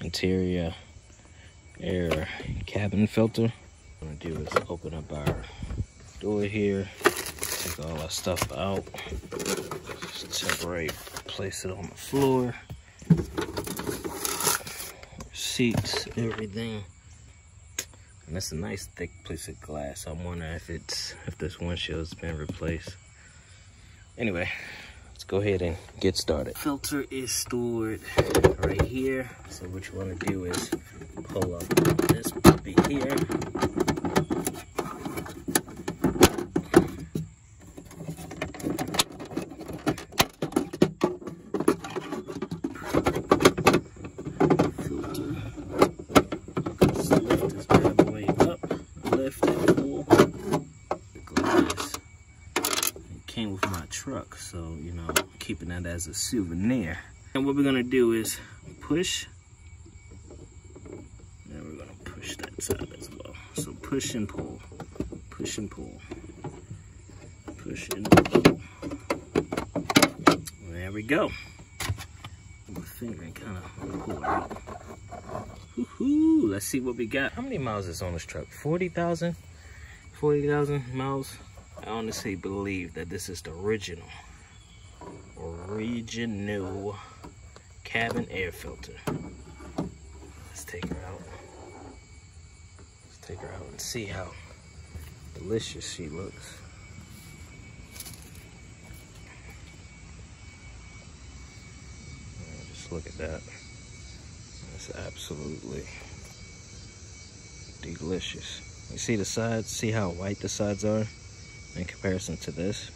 interior air cabin filter. What I'm gonna do is open up our door here, take all our stuff out, separate, place it on the floor, seats, everything. And that's a nice thick piece of glass. I'm wondering if it's if this windshield's been replaced. Anyway, go ahead and get started. Filter is stored right here. So what you want to do is pull up this puppy here. Filter. Let's lift this bad boy up. Lift and pull. The glass. It came with my truck, so you know, keeping that as a souvenir. And what we're gonna do is push. And we're gonna push that side as well. So push and pull. Push and pull. Push and pull. There we go. My finger and kind of pull it out. Let's see what we got. How many miles is on this truck? 40,000? 40,000 miles? I honestly believe that this is the original. Original cabin air filter. Let's take her out. Let's take her out and see how delicious she looks. Just look at that. That's absolutely delicious. You see the sides? See how white the sides are in comparison to this?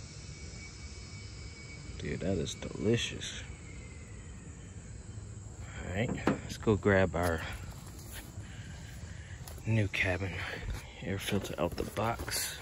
Dude, that is delicious. All right, let's go grab our new cabin air filter out the box.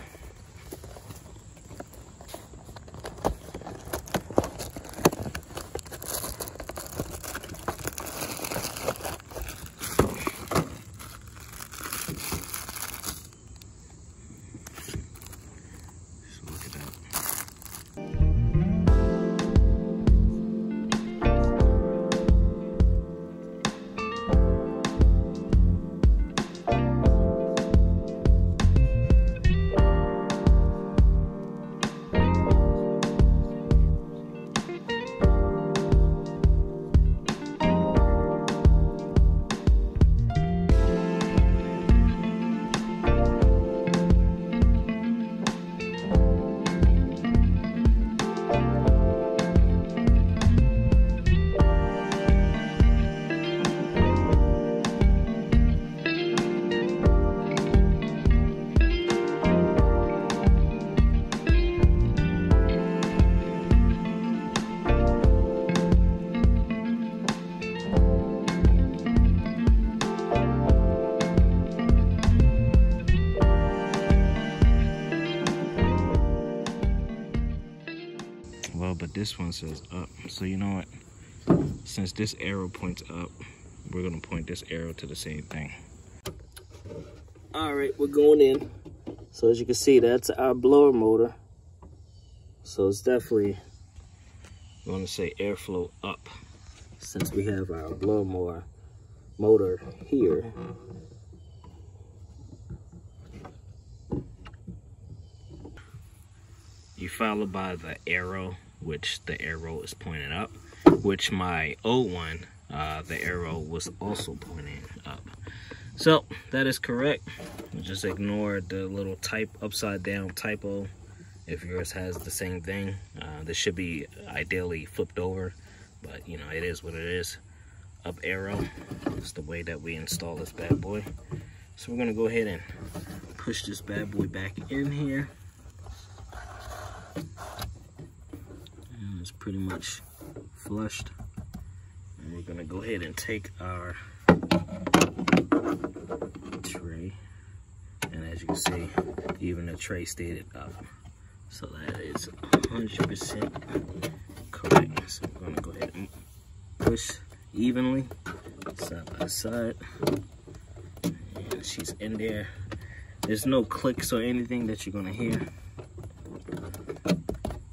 Well, but this one says up. So you know what? Since this arrow points up, we're gonna point this arrow to the same thing. All right, we're going in. So as you can see, that's our blower motor. So it's definitely to say airflow up since we have our blower motor motor here. You follow by the arrow, which the arrow is pointing up, which my old one, uh, the arrow was also pointing up. So that is correct. Just ignore the little type upside down typo if yours has the same thing. Uh, this should be ideally flipped over, but you know, it is what it is. Up arrow, it's the way that we install this bad boy. So we're gonna go ahead and push this bad boy back in here. It's pretty much flushed. And we're gonna go ahead and take our tray. And as you can see, even the tray stayed up. So that is 100% correct. So we're gonna go ahead and push evenly, side by side. And she's in there. There's no clicks or anything that you're gonna hear,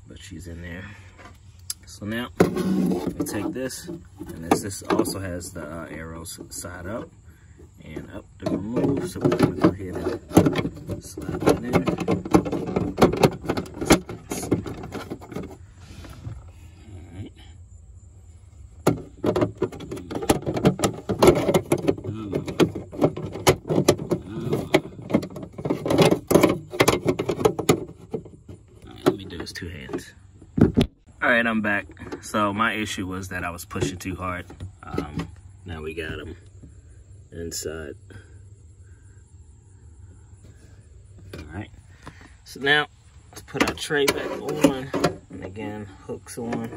but she's in there. So now, I take this, and this, this also has the uh, arrows side up and up to remove. So we're gonna go ahead and slide that in. All right, I'm back. So my issue was that I was pushing too hard. Um, now we got them inside. All right. So now let's put our tray back on, and again hooks on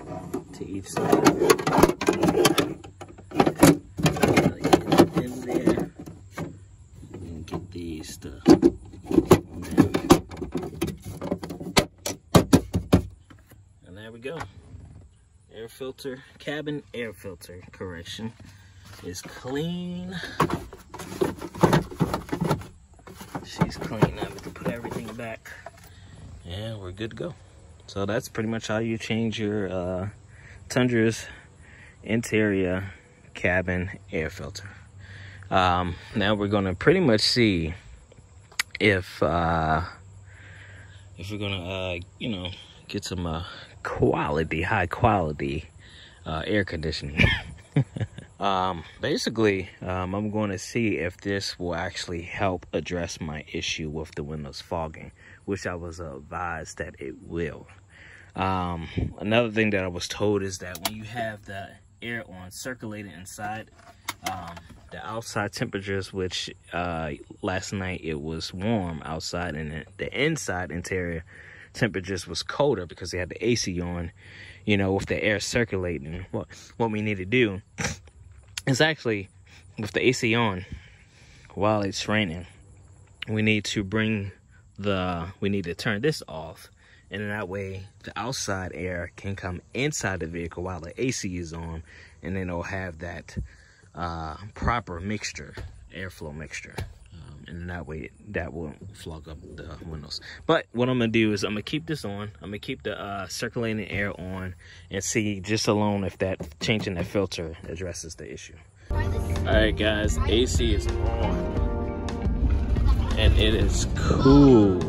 to each side. get In there, and get these stuff. on there. And there go. Air filter, cabin air filter, correction, is clean. She's clean. Now we can put everything back. And we're good to go. So that's pretty much how you change your uh, Tundra's interior cabin air filter. Um, now we're gonna pretty much see if uh, if we're gonna uh, you know get some uh, quality, high quality uh, air conditioning. um, basically, um, I'm going to see if this will actually help address my issue with the windows fogging, which I was advised that it will. Um, another thing that I was told is that when you have the air on circulating inside, um, the outside temperatures, which uh, last night it was warm outside, and the, the inside interior temperatures was colder because they had the AC on, you know, with the air circulating. What what we need to do is actually with the AC on while it's raining, we need to bring the we need to turn this off and in that way the outside air can come inside the vehicle while the AC is on and then it'll have that uh, proper mixture, airflow mixture and that way that won't flog up the windows. But what i'm gonna do is i'm gonna keep this on. I'm gonna keep the uh, circulating air on and see just alone if that changing that filter addresses the issue. All right guys ac is on. And it is cool.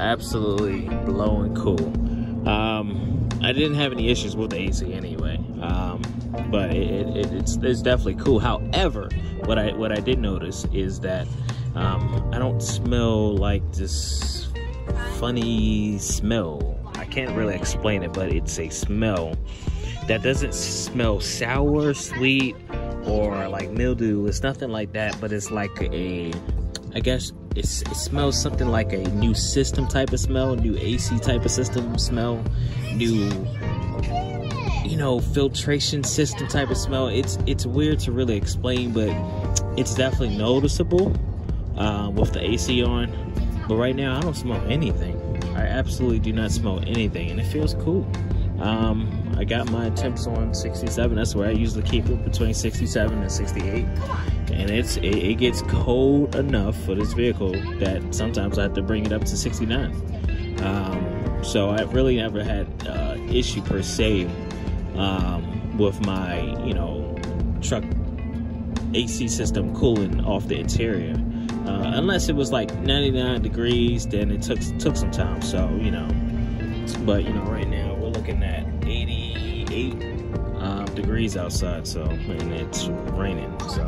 Absolutely blowing cool. Um i didn't have any issues with the ac anyway. Um but it, it, it's, it's definitely cool. However what i what i did notice is that um, I don't smell like this funny smell. I can't really explain it, but it's a smell that doesn't smell sour, sweet, or like mildew. It's nothing like that, but it's like a, I guess it smells something like a new system type of smell, new AC type of system smell, new you know filtration system type of smell it's it's weird to really explain but it's definitely noticeable uh, with the AC on. But right now, I don't smell anything. I absolutely do not smell anything, and it feels cool. Um, I got my temps on 67. That's where I usually keep it between 67 and 68. And it's it, it gets cold enough for this vehicle that sometimes I have to bring it up to 69. Um, so I've really never had uh, issue per se um, with my you know truck AC system cooling off the interior. Uh, unless it was like 99 degrees, then it took took some time. So you know, but you know, right now we're looking at 88 um, degrees outside. So and it's raining. So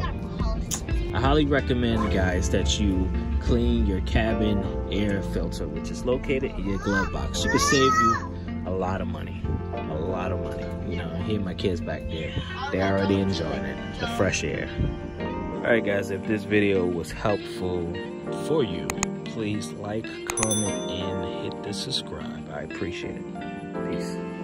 I highly recommend, guys, that you clean your cabin air filter, which is located in your glove box. You can save you a lot of money, a lot of money. You know, here my kids back there, they already enjoying it, the fresh air. Alright guys, if this video was helpful for you, please like, comment, and hit the subscribe. I appreciate it. Peace.